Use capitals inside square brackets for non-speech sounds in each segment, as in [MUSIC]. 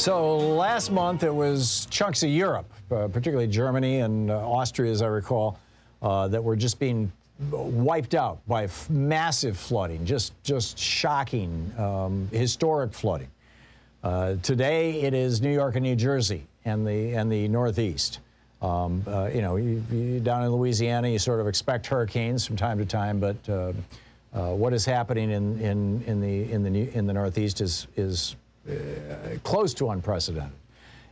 So last month it was chunks of Europe, uh, particularly Germany and uh, Austria, as I recall, uh, that were just being wiped out by massive flooding, just just shocking, um, historic flooding. Uh, today it is New York and New Jersey and the and the Northeast. Um, uh, you know, you, you, down in Louisiana, you sort of expect hurricanes from time to time, but uh, what is happening in, in, in the in the in the Northeast is is close to unprecedented.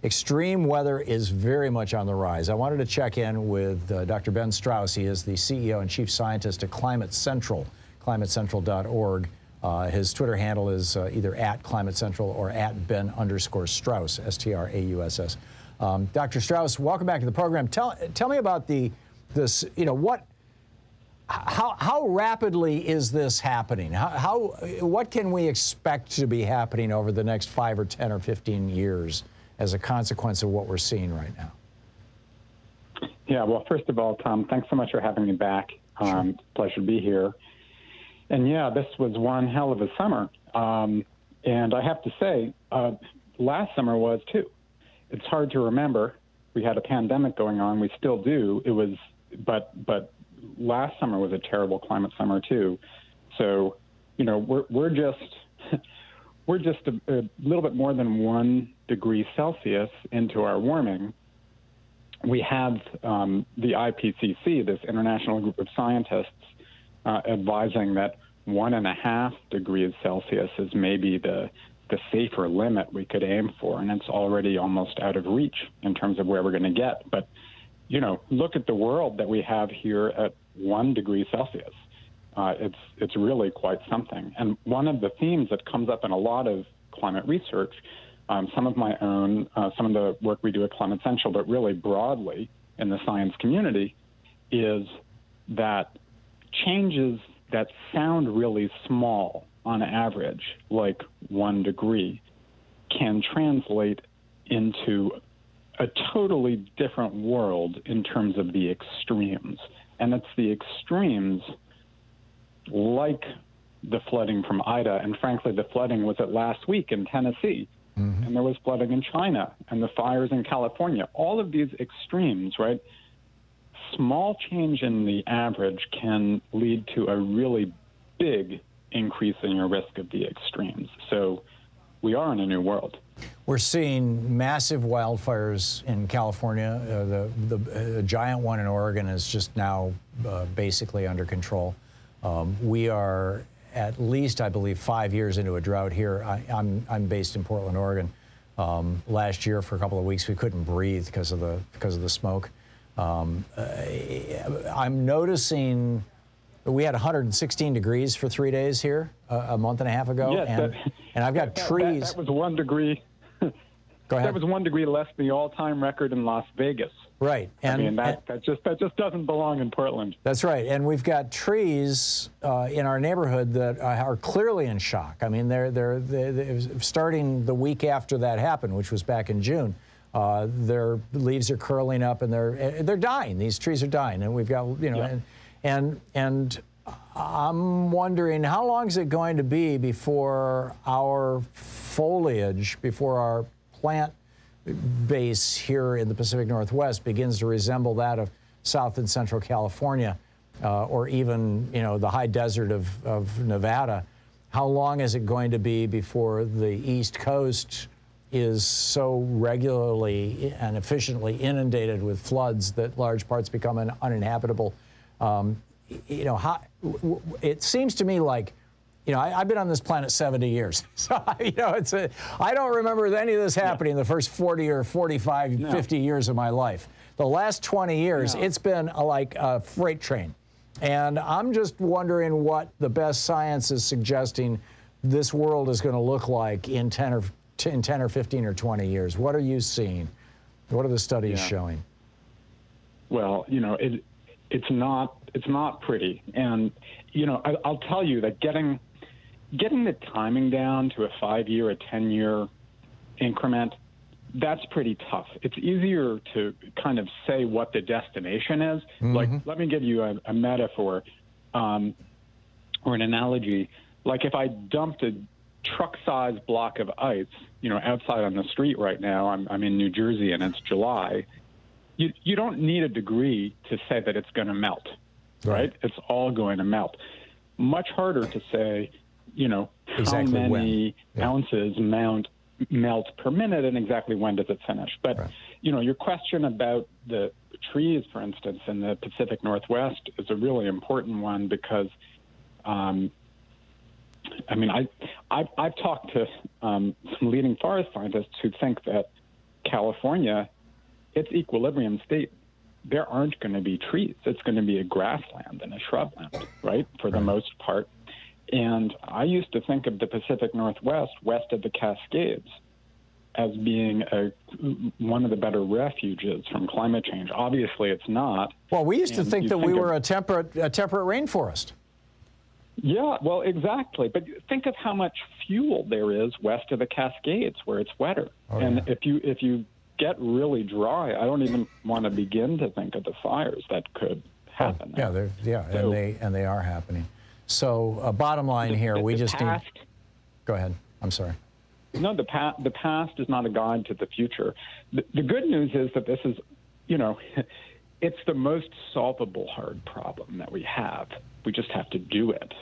Extreme weather is very much on the rise. I wanted to check in with uh, Dr. Ben Strauss. He is the CEO and chief scientist at Climate Central, climatecentral.org. Uh, his Twitter handle is uh, either at Climate Central or at Ben underscore Strauss, S T R A U S S. Um, Dr. Strauss, welcome back to the program. Tell, tell me about the, this, you know, what, how, how rapidly is this happening? How, how, what can we expect to be happening over the next five or 10 or 15 years as a consequence of what we're seeing right now? Yeah, well, first of all, Thom, thanks so much for having me back. Um, sure. Pleasure to be here. And yeah, this was one hell of a summer. Um, and I have to say, uh, last summer was too. It's hard to remember. We had a pandemic going on. We still do. It was, but but last summer was a terrible climate summer too. So, you know, we're we're just [LAUGHS] we're just a, a little bit more than one degree Celsius into our warming. We have um, the IPCC, this international group of scientists, uh, advising that one and a half degrees Celsius is maybe the the safer limit we could aim for, and it's already almost out of reach in terms of where we're going to get. But you know, look at the world that we have here at one degree Celsius. Uh, it's it's really quite something. And one of the themes that comes up in a lot of climate research, um, some of my own, uh, some of the work we do at Climate Central, but really broadly in the science community, is that changes that sound really small on average, like one degree, can translate into a totally different world in terms of the extremes. And it's the extremes like the flooding from Ida. And frankly, the flooding was at last week in Tennessee. Mm-hmm. And there was flooding in China and the fires in California. All of these extremes, right? Small change in the average can lead to a really big increase in your risk of the extremes. So we are in a new world. We're seeing massive wildfires in California. Uh, the the uh, giant one in Oregon is just now uh, basically under control. Um, we are at least, I believe, five years into a drought here. I, am I'm, I'm based in Portland, Oregon. Um, last year, for a couple of weeks, we couldn't breathe because of the because of the smoke. Um, uh, I'm noticing we had 116 degrees for three days here uh, a month and a half ago, yes, and, that, and I've got [LAUGHS] that, trees. That, that was one degree Go ahead. That was one degree less than the all-time record in Las Vegas. Right, and I mean that, that just that just doesn't belong in Portland. That's right, and we've got trees uh, in our neighborhood that are clearly in shock. I mean, they're, they're they're, they're starting the week after that happened, which was back in June. Uh, their leaves are curling up and they're eh, they're dying. These trees are dying, and we've got you know, yeah. and and and I'm wondering how long is it going to be before our foliage, before our plant base here in the Pacific Northwest begins to resemble that of South and Central California, uh, or even you know the high desert of, of Nevada. How long is it going to be before the East Coast is so regularly and efficiently inundated with floods that large parts become uninhabitable? Um, you know, how, it seems to me like you know, I, have been on this planet 70 years. [LAUGHS] So, you know, it's a, I don't remember any of this happening yeah. the first 40 or 45, no. 50 years of my life. The last 20 years, no. it's been a, like a freight train. And I'm just wondering what the best science is suggesting this world is going to look like in 10 or, in 10 or 15 or 20 years. What are you seeing? What are the studies yeah. showing? Well, you know, it, it's not it's not pretty, and you know, I, I'll tell you that getting getting the timing down to a five year, a 10 year increment, that's pretty tough. It's easier to kind of say what the destination is. Mm-hmm. Like, let me give you a, a metaphor um, or an analogy. Like, if I dumped a truck-sized block of ice, you know, outside on the street right now. I'm, I'm in New Jersey and it's July. You you don't need a degree to say that it's going to melt, right. right? It's all going to melt. Much harder to say, you know, how exactly many yeah. ounces mount melt per minute and exactly when does it finish. But right. you know, your question about the trees, for instance, in the Pacific Northwest is a really important one because um, I mean, I, I've, I've talked to um, some leading forest scientists who think that California, its equilibrium state, there aren't going to be trees. It's going to be a grassland and a shrubland, right, for the most part. And I used to think of the Pacific Northwest, west of the Cascades, as being a, one of the better refuges from climate change. Obviously, it's not. Well, we used and to think that think we were of, a temperate, a temperate rainforest. Yeah, well, exactly. But think of how much fuel there is west of the Cascades, where it's wetter. Oh, and yeah. if you if you get really dry, I don't even want to begin to think of the fires that could happen. Yeah, they're, yeah, so, and they and they are happening. So, uh, bottom line the, here, the, we the just past, need. Go ahead. I'm sorry. No, the past the past is not a guide to the future. The, the good news is that this is, you know. [LAUGHS] It's the most solvable hard problem that we have. We just have to do it.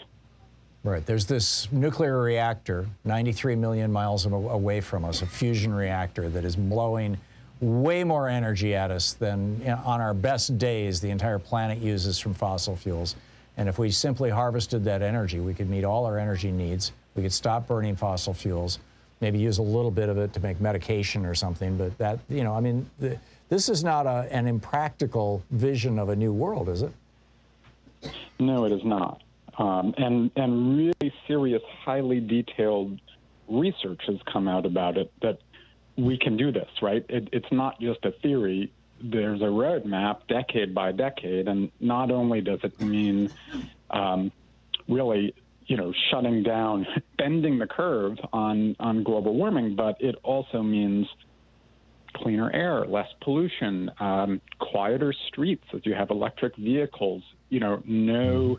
Right. There's this nuclear reactor 93 million miles away from us, a fusion reactor that is blowing way more energy at us than you know, on our best days the entire planet uses from fossil fuels. And if we simply harvested that energy, we could meet all our energy needs. We could stop burning fossil fuels, maybe use a little bit of it to make medication or something. But that, you know, I mean, the, this is not a, an impractical vision of a new world, is it? No, it is not um, and and really serious, highly detailed research has come out about it that we can do this. Right? It, it's not just a theory. There's a roadmap, decade by decade, and not only does it mean um, really, you know, shutting down, [LAUGHS] bending the curve on on global warming, but it also means cleaner air, less pollution, um, quieter streets as you have electric vehicles. You know, no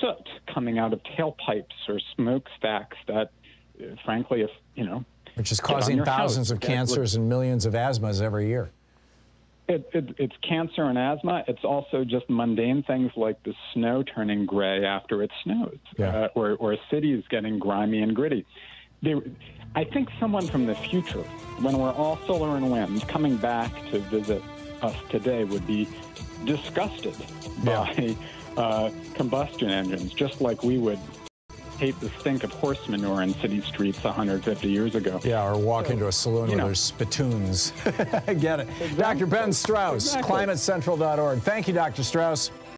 soot coming out of tailpipes or smokestacks that, uh, frankly, if you know, which is causing thousands house, of cancers and millions of asthmas every year. It, it, it's cancer and asthma. It's also just mundane things like the snow turning gray after it snows, yeah. uh, or, or cities getting grimy and gritty. There, I think someone from the future, when we're all solar and wind, coming back to visit us today, would be disgusted yeah. by uh, combustion engines, just like we would hate the stink of horse manure in city streets 150 years ago. Yeah, or walk so, into a saloon where know. there's spittoons. I [LAUGHS] get it. Exactly. Dr. Ben Strauss, exactly. climatecentral.org. Thank you, Dr. Strauss.